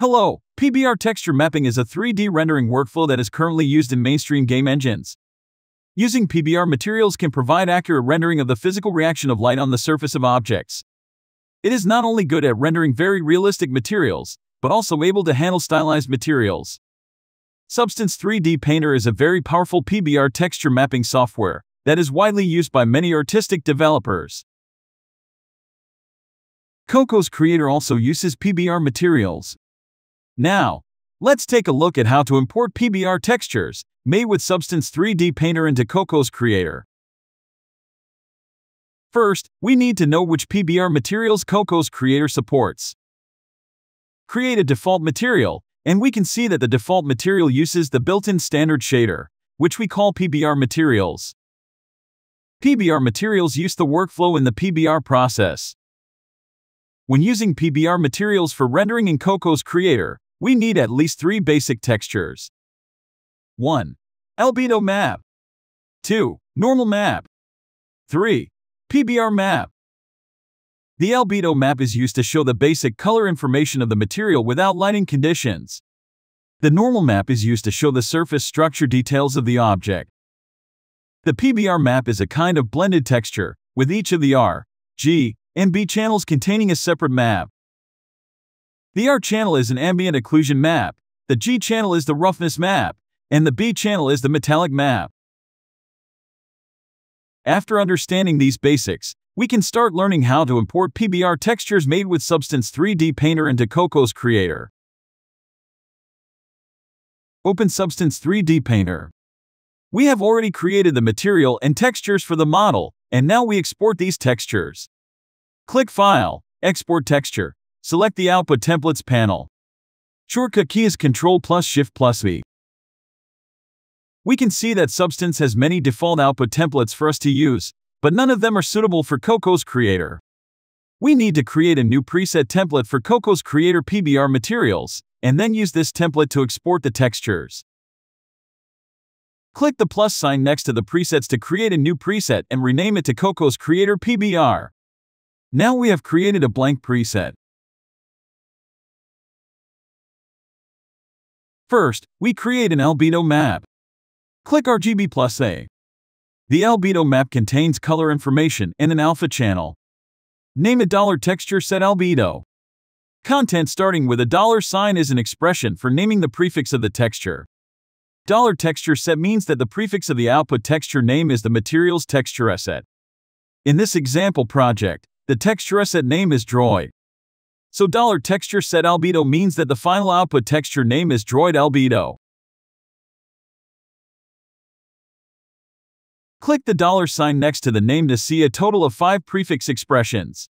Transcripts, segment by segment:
Hello, PBR texture mapping is a 3D rendering workflow that is currently used in mainstream game engines. Using PBR materials can provide accurate rendering of the physical reaction of light on the surface of objects. It is not only good at rendering very realistic materials, but also able to handle stylized materials. Substance 3D Painter is a very powerful PBR texture mapping software that is widely used by many artistic developers. Cocos Creator also uses PBR materials. Now, let's take a look at how to import PBR textures made with Substance 3D Painter into Cocos Creator. First, we need to know which PBR materials Cocos Creator supports. Create a default material, and we can see that the default material uses the built-in standard shader, which we call PBR materials. PBR materials use the workflow in the PBR process. When using PBR materials for rendering in Cocos Creator, we need at least three basic textures. 1. Albedo map. 2. Normal map. 3. PBR map. The albedo map is used to show the basic color information of the material without lighting conditions. The normal map is used to show the surface structure details of the object. The PBR map is a kind of blended texture, with each of the R, G, and B channels containing a separate map. The R channel is an ambient occlusion map, the G channel is the roughness map, and the B channel is the metallic map. After understanding these basics, we can start learning how to import PBR textures made with Substance 3D Painter into Cocos Creator. Open Substance 3D Painter. We have already created the material and textures for the model, and now we export these textures. Click File, Export Texture, Select the Output Templates panel. Shortcut key is Ctrl plus Shift plus V. We can see that Substance has many default output templates for us to use, but none of them are suitable for Cocos Creator. We need to create a new preset template for Cocos Creator PBR materials, and then use this template to export the textures. Click the plus sign next to the presets to create a new preset and rename it to Cocos Creator PBR. Now we have created a blank preset. First, we create an albedo map. Click RGB plus A. The albedo map contains color information and an alpha channel. Name it dollar texture set albedo. Content starting with a dollar sign is an expression for naming the prefix of the texture. Dollar texture set means that the prefix of the output texture name is the material's texture asset. In this example project, the texture asset name is droid. So dollar texture set albedo means that the final output texture name is droid albedo. Click the dollar sign next to the name to see a total of five prefix expressions.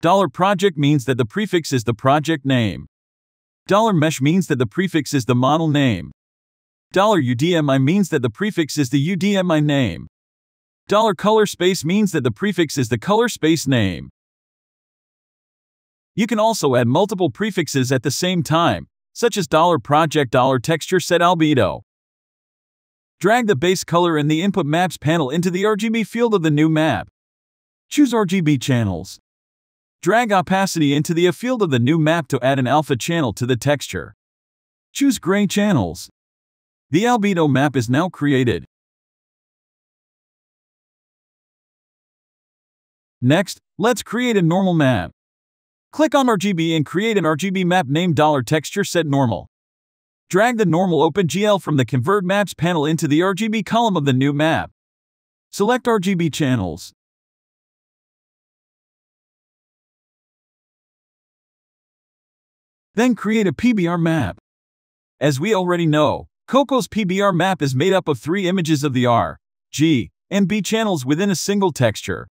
Dollar project means that the prefix is the project name. Dollar mesh means that the prefix is the model name. Dollar UDIM means that the prefix is the UDIM name. Dollar color space means that the prefix is the color space name. You can also add multiple prefixes at the same time, such as $project $texture set albedo. Drag the base color in the Input Maps panel into the RGB field of the new map. Choose RGB channels. Drag opacity into the A field of the new map to add an alpha channel to the texture. Choose gray channels. The albedo map is now created. Next, let's create a normal map. Click on RGB and create an RGB map named $texture set normal. Drag the normal OpenGL from the Convert Maps panel into the RGB column of the new map. Select RGB channels. Then create a PBR map. As we already know, Cocos PBR map is made up of three images of the R, G, and B channels within a single texture.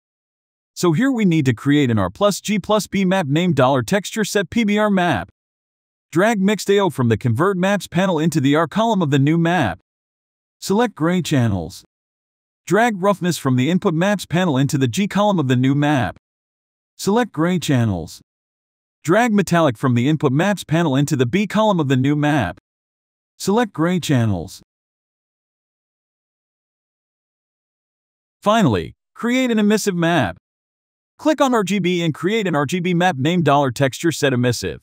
So here we need to create an R plus G plus B map named dollar $texture set PBR map. Drag mixed AO from the Convert Maps panel into the R column of the new map. Select gray channels. Drag roughness from the Input Maps panel into the G column of the new map. Select gray channels. Drag metallic from the Input Maps panel into the B column of the new map. Select gray channels. Finally, create an emissive map. Click on RGB and create an RGB map named $texture set emissive.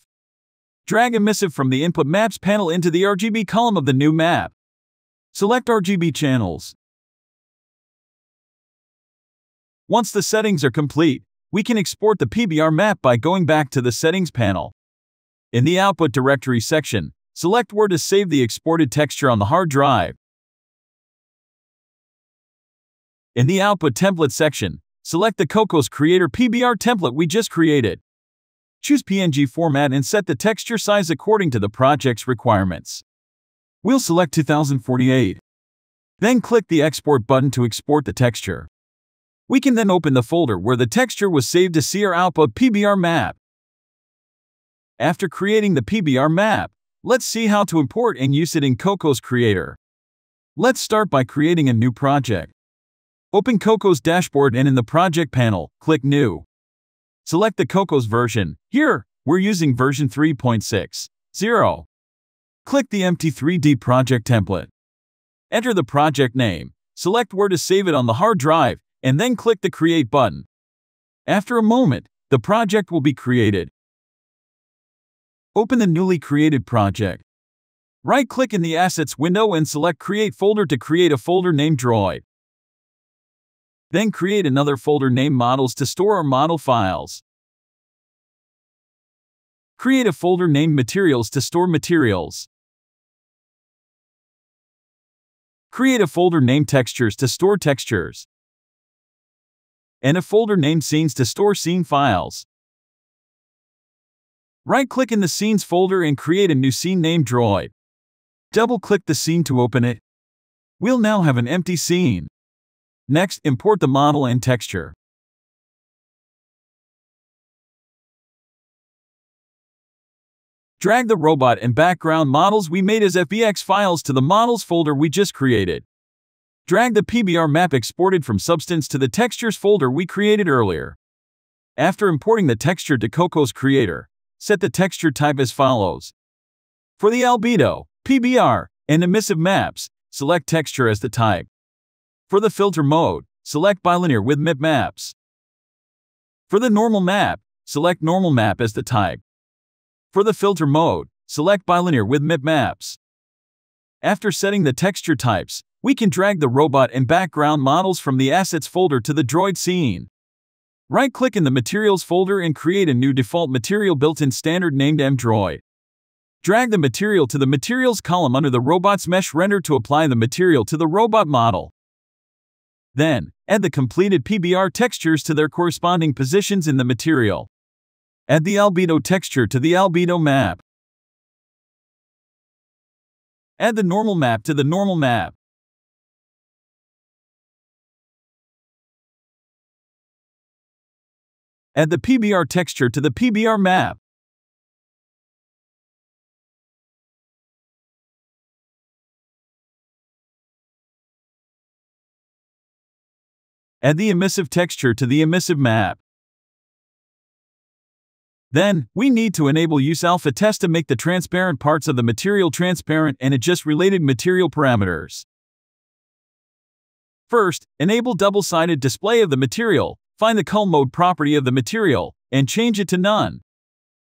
drag emissive from the Input Maps panel into the RGB column of the new map. Select RGB channels. Once the settings are complete, we can export the PBR map by going back to the Settings panel. In the Output Directory section, select where to save the exported texture on the hard drive. In the Output Template section, select the Cocos Creator PBR template we just created. Choose PNG format and set the texture size according to the project's requirements. We'll select 2048. Then click the Export button to export the texture. We can then open the folder where the texture was saved to see our output PBR map. After creating the PBR map, let's see how to import and use it in Cocos Creator. Let's start by creating a new project. Open Cocos dashboard and in the project panel, click New. Select the Cocos version. Here, we're using version 3.6.0. Click the empty 3D project template. Enter the project name, select where to save it on the hard drive, and then click the Create button. After a moment, the project will be created. Open the newly created project. Right-click in the Assets window and select Create Folder to create a folder named Droid. Then create another folder named Models to store our model files. Create a folder named Materials to store materials. Create a folder named Textures to store textures. And a folder named Scenes to store scene files. Right-click in the Scenes folder and create a new scene named Droid. Double-click the scene to open it. We'll now have an empty scene. Next, import the model and texture. Drag the robot and background models we made as FBX files to the models folder we just created. Drag the PBR map exported from Substance to the textures folder we created earlier. After importing the texture to Cocos Creator, set the texture type as follows. For the albedo, PBR, and emissive maps, select texture as the type. For the filter mode, select bilinear with MIP maps. For the normal map, select normal map as the type. For the filter mode, select bilinear with MIP maps. After setting the texture types, we can drag the robot and background models from the Assets folder to the droid scene. Right-click in the Materials folder and create a new default material built-in standard named mDroid. Drag the material to the Materials column under the robot's mesh render to apply the material to the robot model. Then, add the completed PBR textures to their corresponding positions in the material. Add the albedo texture to the albedo map. Add the normal map to the normal map. Add the PBR texture to the PBR map. Add the emissive texture to the emissive map. Then, we need to enable Use Alpha Test to make the transparent parts of the material transparent and adjust related material parameters. First, enable double-sided display of the material, find the cull mode property of the material, and change it to none.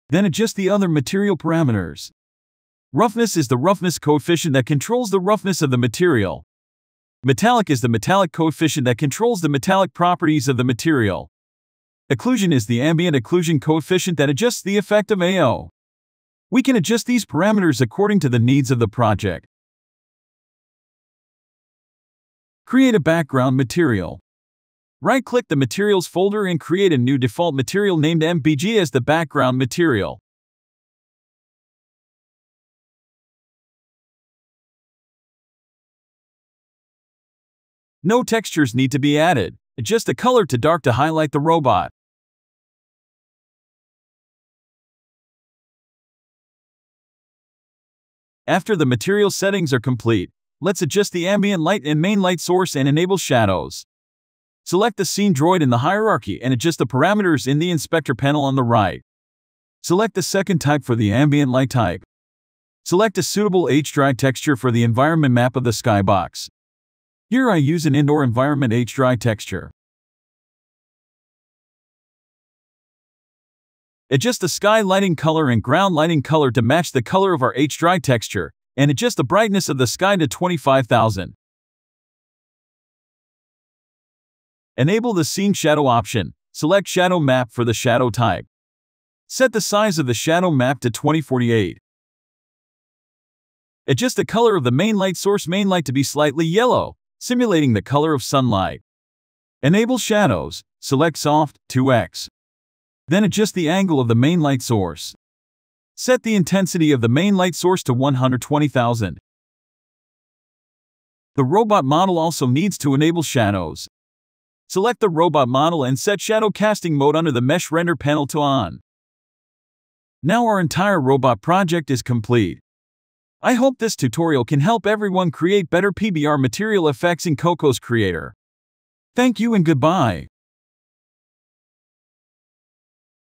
Then adjust the other material parameters. Roughness is the roughness coefficient that controls the roughness of the material. Metallic is the metallic coefficient that controls the metallic properties of the material. Occlusion is the ambient occlusion coefficient that adjusts the effect of AO. We can adjust these parameters according to the needs of the project. Create a background material. Right-click the Materials folder and create a new default material named MBG as the background material. No textures need to be added, just a color to dark to highlight the robot. After the material settings are complete, let's adjust the ambient light and main light source and enable shadows. Select the scene droid in the hierarchy and adjust the parameters in the inspector panel on the right. Select the second type for the ambient light type. Select a suitable HDRI texture for the environment map of the skybox. Here I use an indoor environment HDRI texture. Adjust the sky lighting color and ground lighting color to match the color of our HDRI texture, and adjust the brightness of the sky to 25,000. Enable the Scene Shadow option. Select Shadow Map for the shadow type. Set the size of the shadow map to 2048. Adjust the color of the main light source main light to be slightly yellow, simulating the color of sunlight. Enable shadows, select Soft 2x. Then adjust the angle of the main light source. Set the intensity of the main light source to 120,000. The robot model also needs to enable shadows. Select the robot model and set shadow casting mode under the mesh render panel to on. Now our entire robot project is complete. I hope this tutorial can help everyone create better PBR material effects in Cocos Creator. Thank you and goodbye.